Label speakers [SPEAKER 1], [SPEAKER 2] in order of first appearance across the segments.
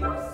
[SPEAKER 1] Thank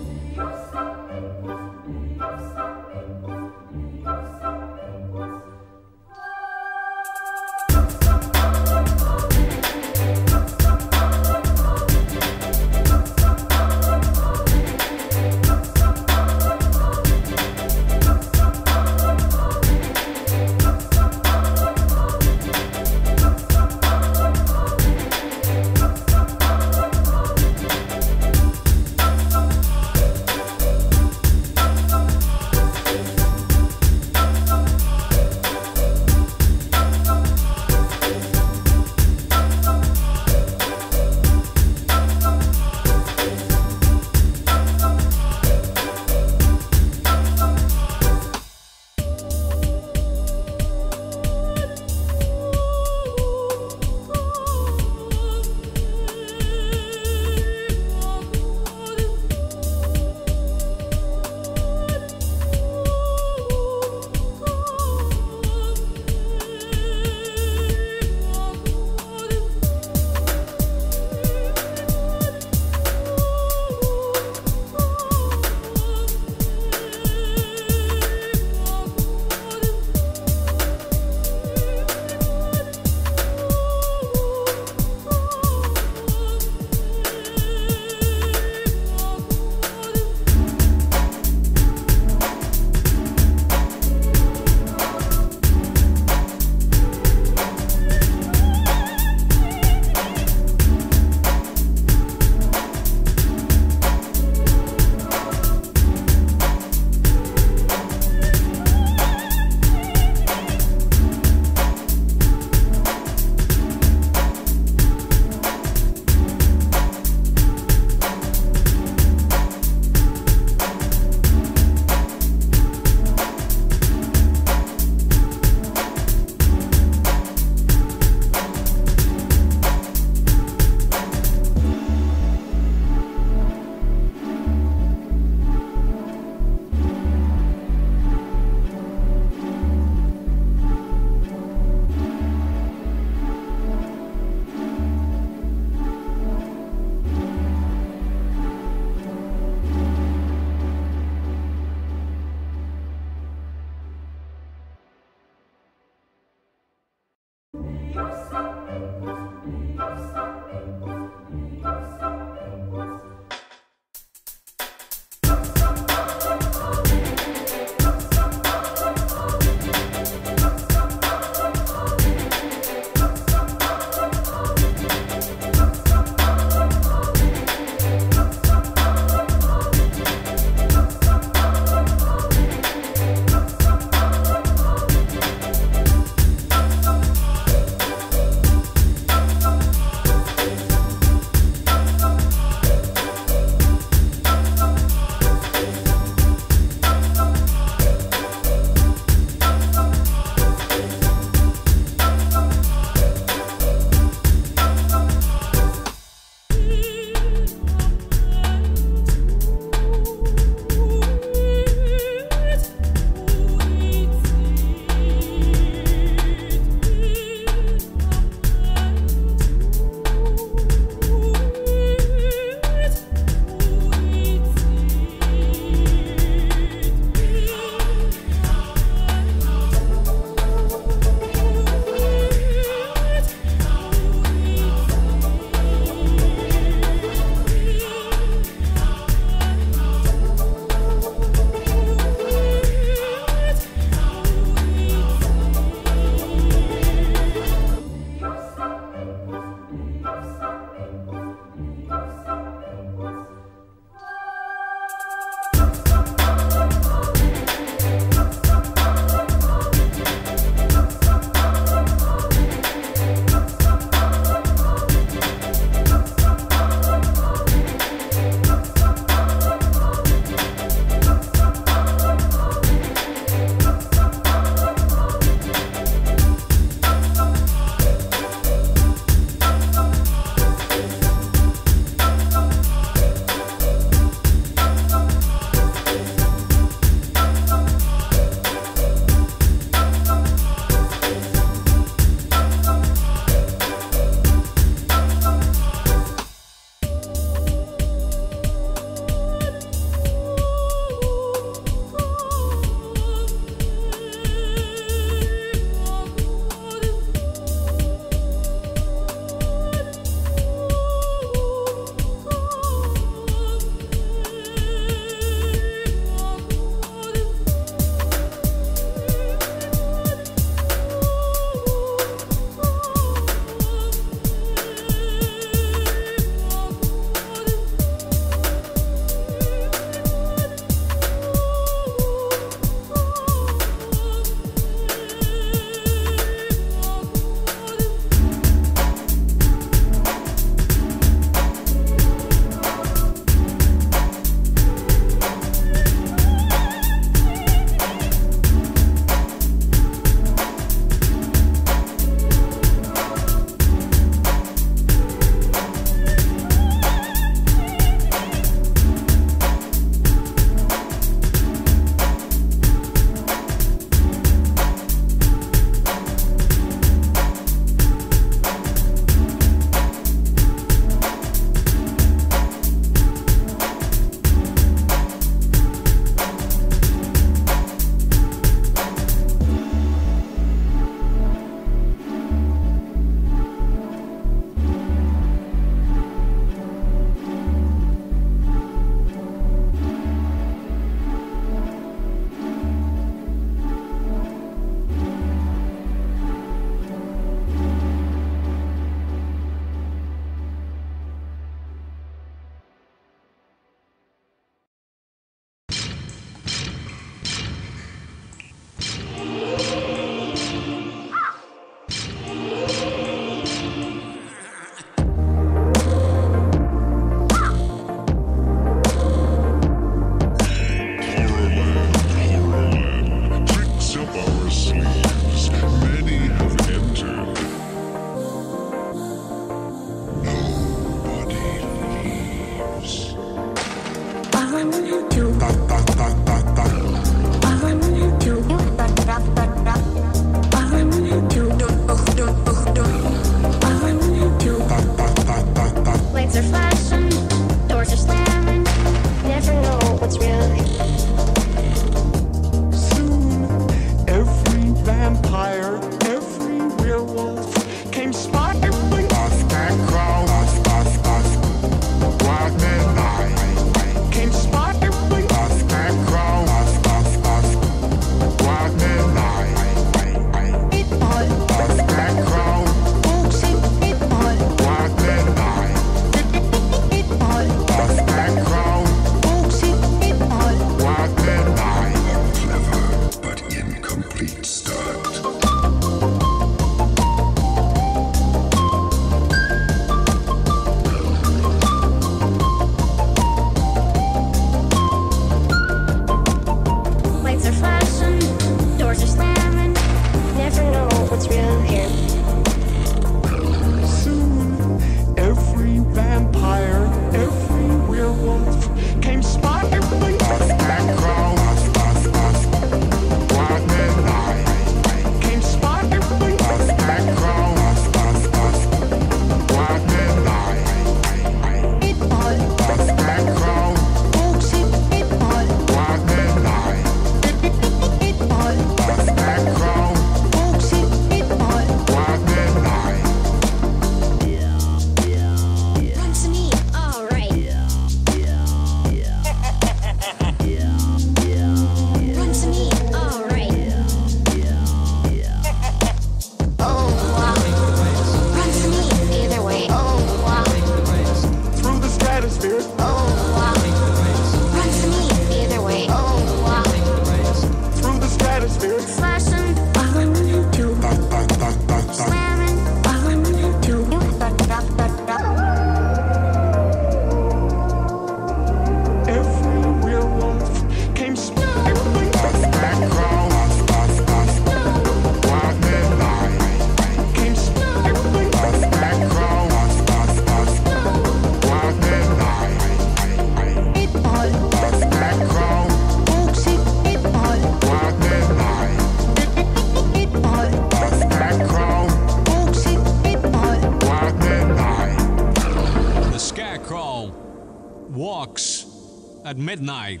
[SPEAKER 1] at midnight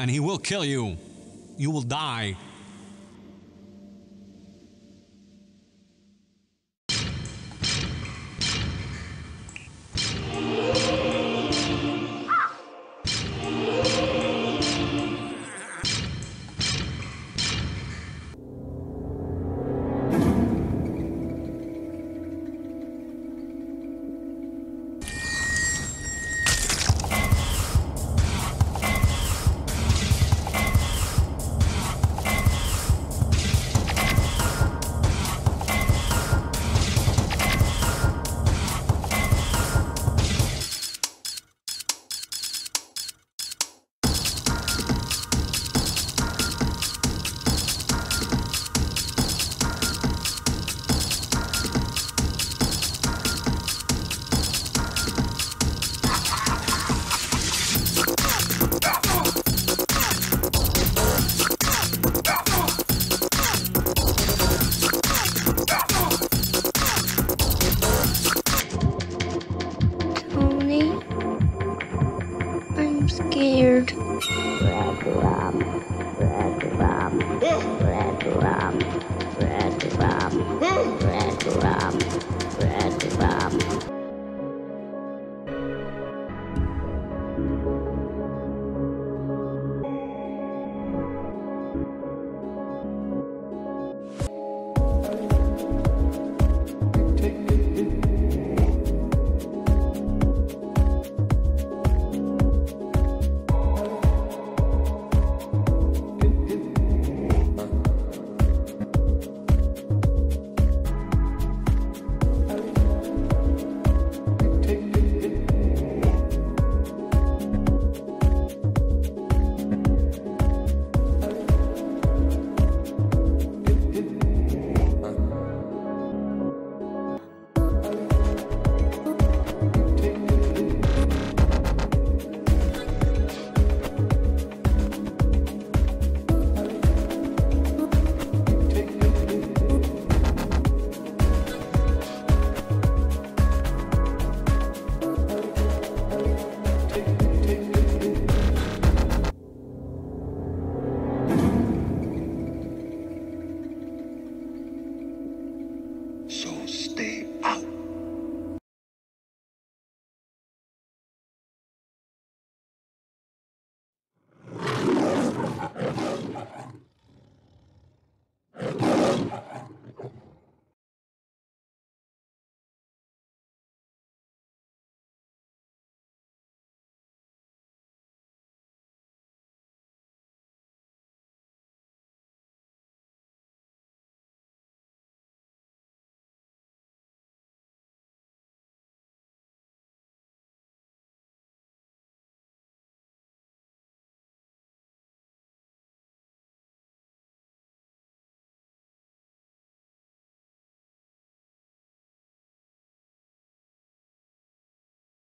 [SPEAKER 1] and he will kill you. You will die